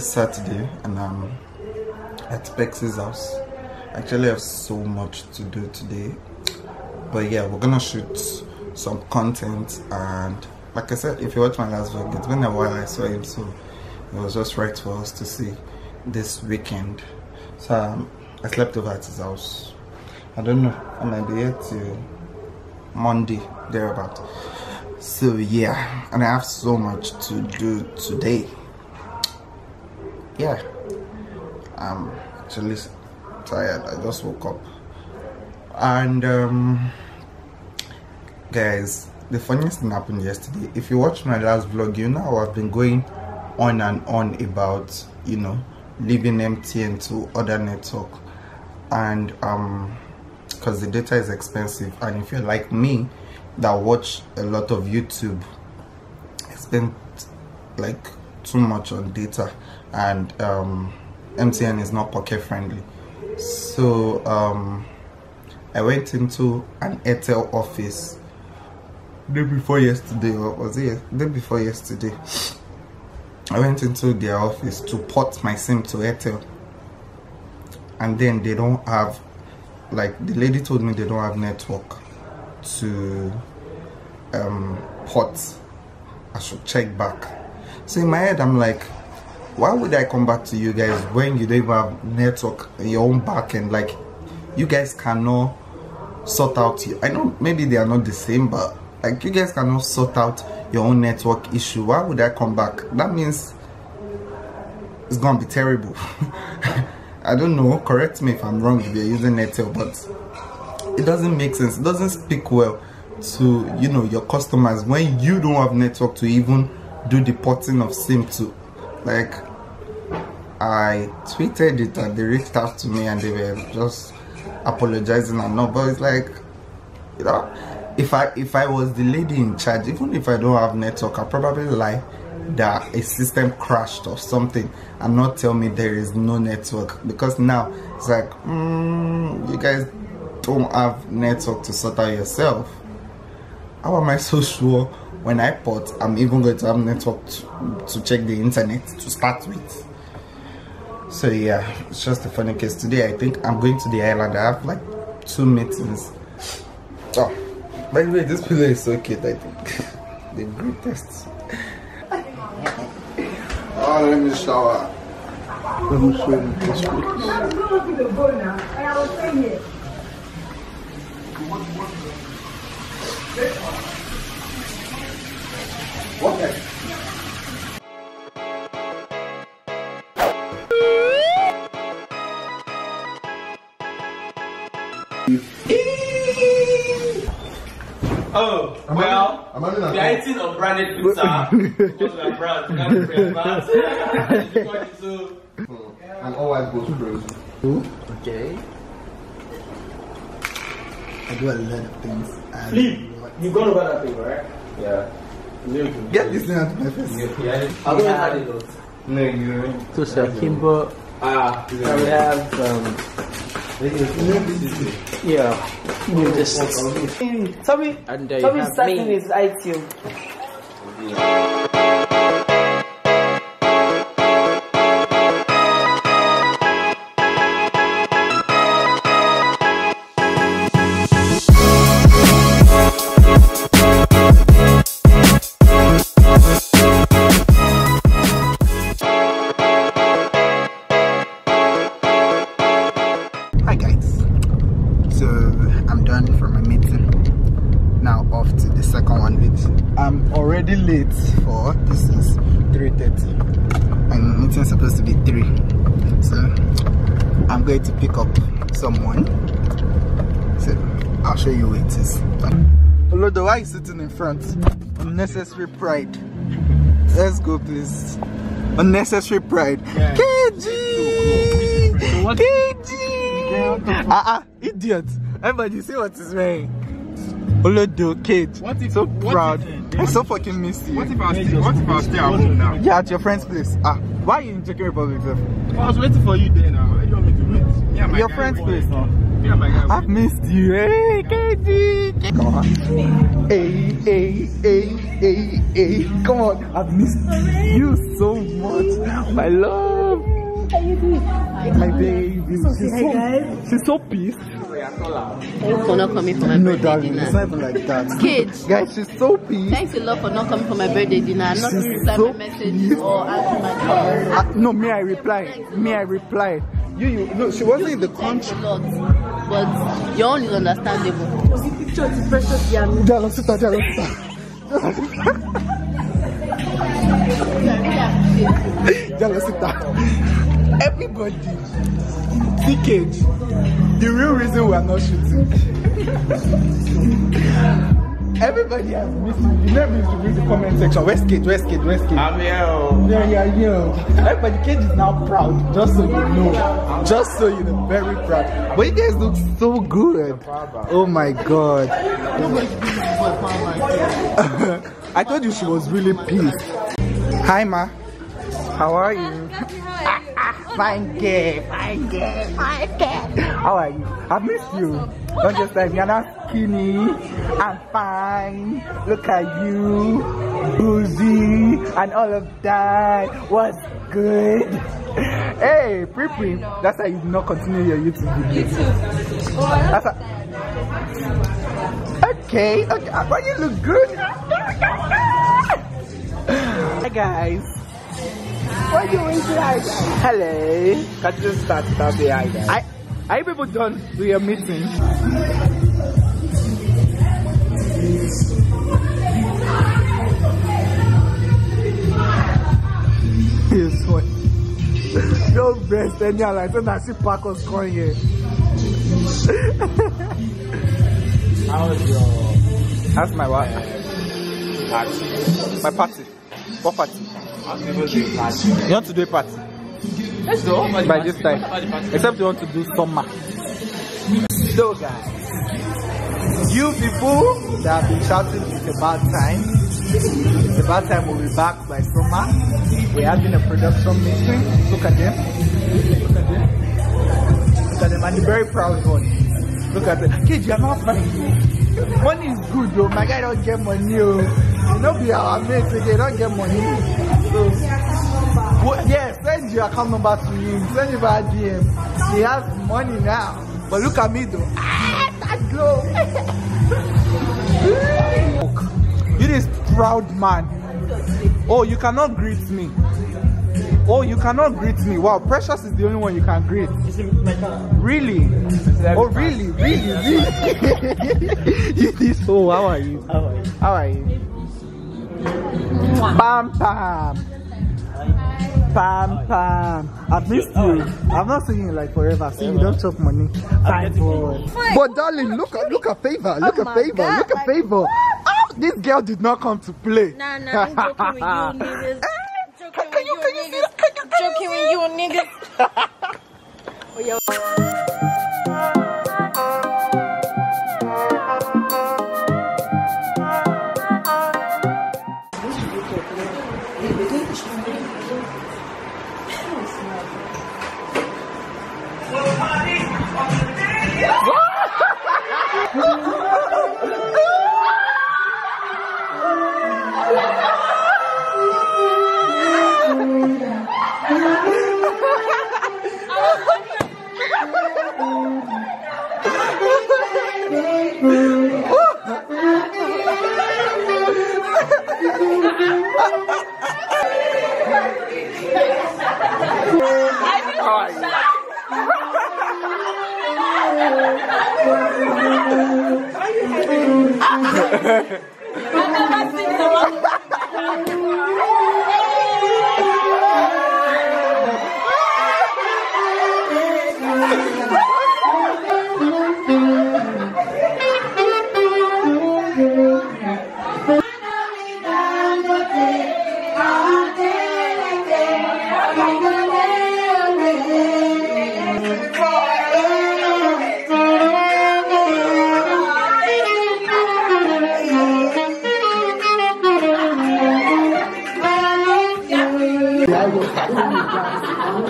guys today is saturday and i'm at Pex's house. Actually, I have so much to do today. But yeah we're gonna shoot some content and like i said if you watch my last vlog it's been a while i saw him so it was just right for us to see this weekend. So um, i slept over at his house. I don't know i might be here till monday thereabout. So yeah and i have so much to do today yeah. I'm actually tired. I just woke up. And um guys the funniest thing happened yesterday. If you watched my last vlog you know i've been going on and on about you know leaving mtn to other network. And um because the data is expensive. And if you're like me that watch a lot of youtube i spend like too much on data and um mtn is not pocket friendly. So um i went into an airtel office day before yesterday or was it day before yesterday. I went into their office to port my sim to airtel. And then they don't have like the lady told me they don't have network to um port. I should check back so in my head i'm like why would i come back to you guys when you don't even have network in your own back end? Like you guys cannot sort out i know maybe they are not the same but like you guys cannot sort out your own network issue. Why would i come back? That means it's gonna be terrible. I don't know. Correct me if i'm wrong if you're using Airtel, but it doesn't make sense. It doesn't speak well to you know your customers when you don't have network to even do the porting of sim to like i tweeted it and they reached out to me and they were just apologizing and not but it's like you know if i if i was the lady in charge even if i don't have network i probably lie that a system crashed or something and not tell me there is no network. Because now it's like mm, you guys don't have network to sort out yourself how am i so sure when i port i'm even going to have network to, to check the internet to start with? So yeah it's just a funny case. Today i think i'm going to the island. I have like two meetings. Oh by the way this pillow is so cute i think. The greatest. Oh let me shower. Let me show you this place okay Oh, I'm well, I'm having a- we are eating unbranded pizza because we are brand. We can't be advanced. Because so, all white goes crazy Okay. I do a lot of things. Um, and Lee, you've gone over that thing, right? Yeah. get this thing out of my face Yeah. I've always had it though. no you don't. So Shakimbo, Ah, we have um, yeah, you just Tommy, and there you Tommy have starting me. his ITU. Hi Already late for. This is 3.30 and meeting is supposed to be 3. So I'm going to pick up someone. So I'll show you where it is. Olodo, why are you sitting in front? Unnecessary pride. Let's go please. Unnecessary pride. KG! KG! Ah ah, idiot. Everybody see what is wearing. Olodo, Kate. What if so what proud. if, I so fucking miss you. What if I stay, what if I stay at home now? Yeah, at your friend's place. Ah, why are you in Czech Republic? sir? I was waiting for you there now. Where do you want me to wait? Yeah, my Your friend's place, no? Yeah, my guy. I've missed you. Hey, KG. Come on. Hey, hey, hey, hey, hey. Come on. I've missed you so much. My love. My baby. She's so, she's so pissed. for not coming for my No, birthday darling, it's not even like that. Kids, Guys, she's so pissed. thanks a lot for not coming for my birthday dinner. I'm not She's replying so my messages or answering my calls. Uh, no, me, I reply. Me, I reply. You, you, no, she wasn't in the country. a lot, but your own is understandable. Jalo, sit down, Jalo, sit down. Jalo, sit down. Everybody, TKG, the real reason we are not shooting. Everybody has missed you. You never used to read the comment section. West Cage, West Cage, West Cage. I'm here. oh. Yeah, yeah, yeah. Everybody, Cage is now proud, just so you know. Just so you know, very proud. But you guys look so good. Oh my god. I told you she was really pissed. Hi, Ma. How are you? Fine girl, fine girl, fine girl. How are you? I miss you. Don't just like you're not skinny. I'm fine. Look at you, boozy, and all of that. What's good? Hey, Pri That's why you did not continue your YouTube video. That's a... Okay, okay, but you look good. Hi guys. Why you always say hi? Hello. Can you start start say hi? I, are you people done with your meeting? Yes, what? Don't best any like so that she pack us going here. How was your That's my what? party? My party. What party? You party? Want to do a party? Let's go. By this time. Except you want to do summer. So guys, you people that have been shouting it's a bad time. It's bad time we'll be back by summer. We're having a production meeting. Look at them. Look at them. Look at them. And the very proud one. Look at them. Kids, you're not funny. Money is good though. My guy don't get money. Oh. You know, be our mates again. Don't get money. So, well, yeah, send your account number to him. Send him a DM. He has money now. But look at me though. Ah, that glow. you this proud man. Oh, you cannot greet me. Oh, you cannot greet me. Wow, Precious is the only one you can greet. Really? Oh, really? Really? Really? you this oh, how are you? How are you? How are you? Pam pam. Pam pam. I've missed you. I've not seen you like forever. See, you don't chop money. Fine boy. But darling, look at look at favor. Look oh at favor. God, Look at like, favor. Oh, this girl did not come to play. Nah, nah, I'm joking with you niggas. Joking Can with you you can you see niggas. that? Can you can you Joking with you niggas. I was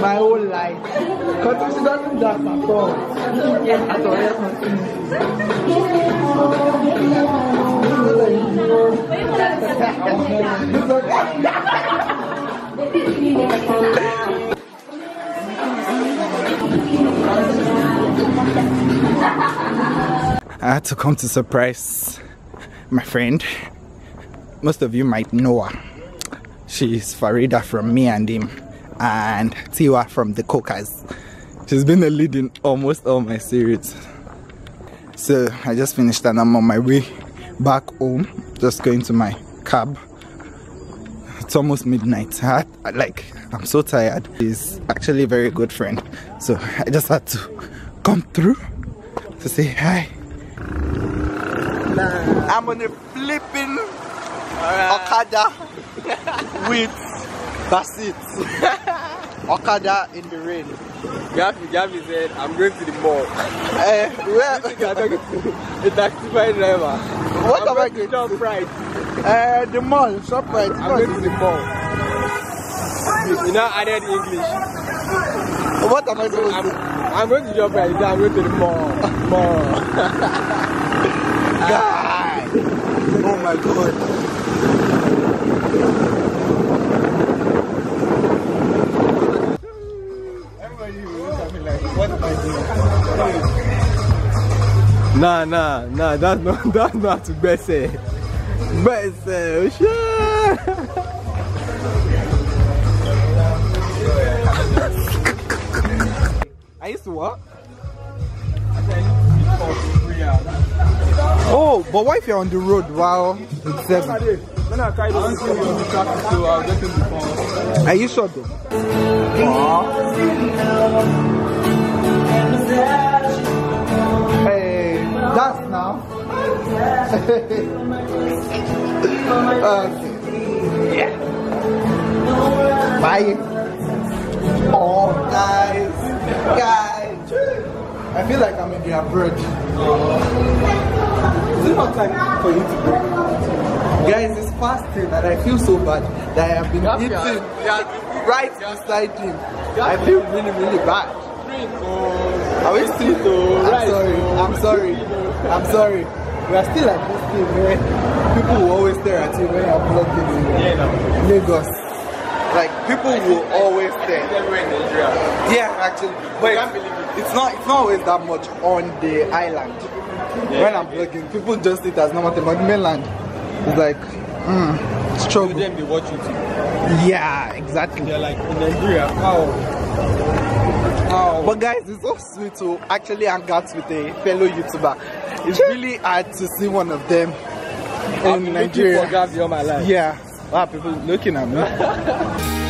my whole life. Because she doesn't dance at all. At all. I had to come to surprise my friend. Most of you might know her. She's Farida from Me and Him and Tiwa from The Cokers. She's been a lead in almost all my series. So I just finished and I'm on my way back home, just going to my cab. It's almost midnight. I had, like I'm so tired. She's actually a very good friend. So I just had to come through to say hi. I'm on a flipping Okada with Basit. Okada in the rain. Gaffy, Gaffy said, I'm going to the mall. Uh, where, I'm talking to a taxi driver. what I'm am I going to going ShopRite. Uh, the mall, ShopRite. I'm going to the mall. You know, added English. What am I supposed I'm, to do? I'm going to ShopRite. I'm going to the mall. Mall. Guy! Oh my god. What am I doing? Nah, nah, nah. That's not, that's not to Bessie. Bessie, oh, sure. I used to what? Oh, but what if you're on the road while it's seven? Are you sure though? Hey, that's now. okay. Yeah. Bye. Oh, guys, guys. I feel like I'm in the abroad. Is it not time for you to go? Guys, fasting and I feel so bad that I have been eating right beside him. I feel really, really bad. Are we still? I'm sorry. I'm sorry. I'm sorry. We are still at this thing where people will always stare at you when you're vlogging in Lagos. Like people will always stare. Yeah, actually, but it's not. It's not always that much on the island. When I'm vlogging, people just see it as normal thing. But mainland, it's like mm, struggle. Them they watch YouTube. Yeah, exactly. They're like in Nigeria. How? How? But guys, it's so sweet to actually hang out with a fellow YouTuber. It's really hard to see one of them I've in been Nigeria. for Gaffy all my life. Yeah. Wow, people looking at me.